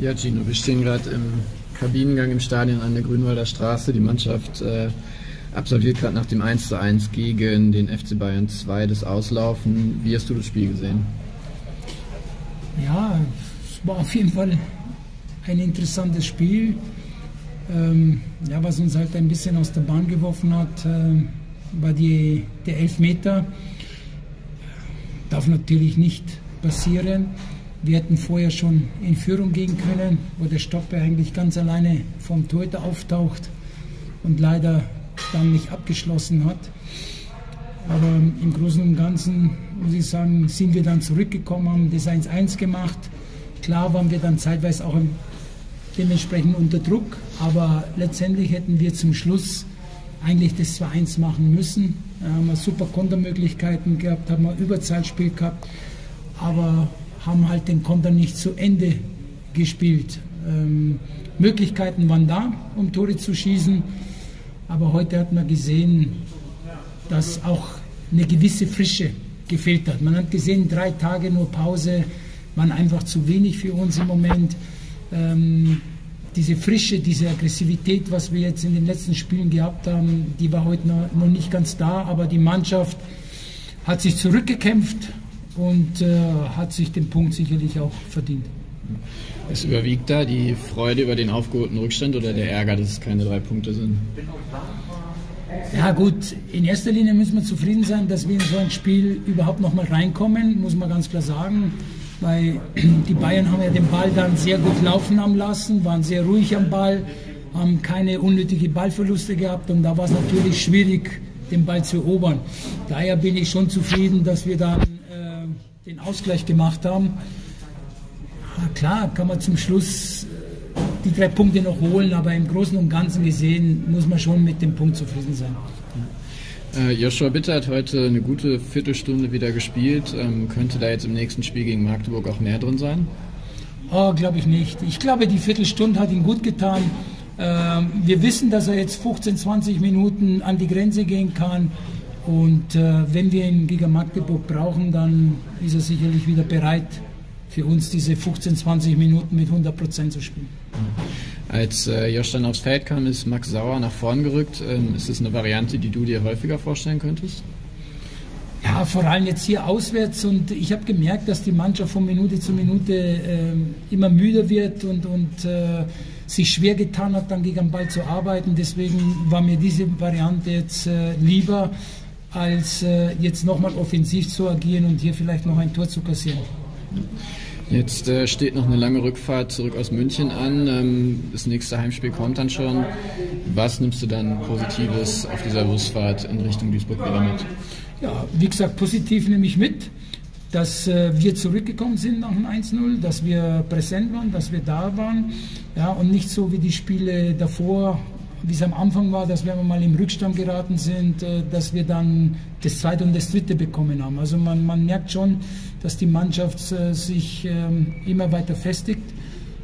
Ja, Gino, wir stehen gerade im Kabinengang im Stadion an der Grünwalder Straße. Die Mannschaft äh, absolviert gerade nach dem 1:1 gegen den FC Bayern 2 das Auslaufen. Wie hast du das Spiel gesehen? Ja, es war auf jeden Fall ein interessantes Spiel. Ähm, ja, was uns halt ein bisschen aus der Bahn geworfen hat, äh, war die, der Elfmeter. Darf natürlich nicht passieren. Wir hätten vorher schon in Führung gehen können, wo der Stoppe eigentlich ganz alleine vom Torhüter auftaucht und leider dann nicht abgeschlossen hat. Aber im Großen und Ganzen muss ich sagen, sind wir dann zurückgekommen, haben das 1-1 gemacht. Klar waren wir dann zeitweise auch dementsprechend unter Druck, aber letztendlich hätten wir zum Schluss eigentlich das 2-1 machen müssen. Da haben wir super Kontermöglichkeiten gehabt, haben wir Überzahlspiel gehabt, aber haben halt den Konter nicht zu Ende gespielt. Ähm, Möglichkeiten waren da, um Tore zu schießen, aber heute hat man gesehen, dass auch eine gewisse Frische gefehlt hat. Man hat gesehen, drei Tage nur Pause waren einfach zu wenig für uns im Moment. Ähm, diese Frische, diese Aggressivität, was wir jetzt in den letzten Spielen gehabt haben, die war heute noch, noch nicht ganz da, aber die Mannschaft hat sich zurückgekämpft, und äh, hat sich den Punkt sicherlich auch verdient. Es überwiegt da die Freude über den aufgeholten Rückstand oder der Ärger, dass es keine drei Punkte sind? Ja gut, in erster Linie müssen wir zufrieden sein, dass wir in so ein Spiel überhaupt noch mal reinkommen, muss man ganz klar sagen. Weil die Bayern haben ja den Ball dann sehr gut laufen haben lassen, waren sehr ruhig am Ball, haben keine unnötigen Ballverluste gehabt und da war es natürlich schwierig, den Ball zu erobern. Daher bin ich schon zufrieden, dass wir dann den Ausgleich gemacht haben. Ja, klar, kann man zum Schluss äh, die drei Punkte noch holen, aber im Großen und Ganzen gesehen muss man schon mit dem Punkt zufrieden sein. Äh, Joshua Bitter hat heute eine gute Viertelstunde wieder gespielt. Ähm, könnte da jetzt im nächsten Spiel gegen Magdeburg auch mehr drin sein? Oh, glaube ich nicht. Ich glaube, die Viertelstunde hat ihm gut getan. Ähm, wir wissen, dass er jetzt 15, 20 Minuten an die Grenze gehen kann. Und äh, wenn wir ihn gegen Magdeburg brauchen, dann ist er sicherlich wieder bereit, für uns diese 15, 20 Minuten mit 100 Prozent zu spielen. Als äh, Josh dann aufs Feld kam, ist Max Sauer nach vorn gerückt. Ähm, ist das eine Variante, die du dir häufiger vorstellen könntest? Ja, vor allem jetzt hier auswärts und ich habe gemerkt, dass die Mannschaft von Minute zu Minute äh, immer müder wird und, und äh, sich schwer getan hat, dann gegen den Ball zu arbeiten. Deswegen war mir diese Variante jetzt äh, lieber als äh, jetzt nochmal offensiv zu agieren und hier vielleicht noch ein Tor zu kassieren. Jetzt äh, steht noch eine lange Rückfahrt zurück aus München an. Ähm, das nächste Heimspiel kommt dann schon. Was nimmst du dann Positives auf dieser Busfahrt in Richtung Duisburg wieder mit? Ja, wie gesagt, positiv nehme ich mit, dass äh, wir zurückgekommen sind nach dem 1-0, dass wir präsent waren, dass wir da waren. Ja, und nicht so wie die Spiele davor wie es am Anfang war, dass wenn wir mal im Rückstand geraten sind, äh, dass wir dann das zweite und das dritte bekommen haben. Also man, man merkt schon, dass die Mannschaft äh, sich ähm, immer weiter festigt.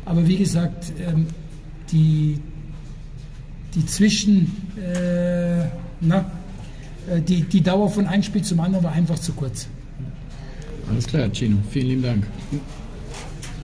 Aber wie gesagt, ähm, die, die Zwischen, äh, na, die, die Dauer von einem Spiel zum anderen war einfach zu kurz. Alles klar, Gino. Vielen lieben Dank.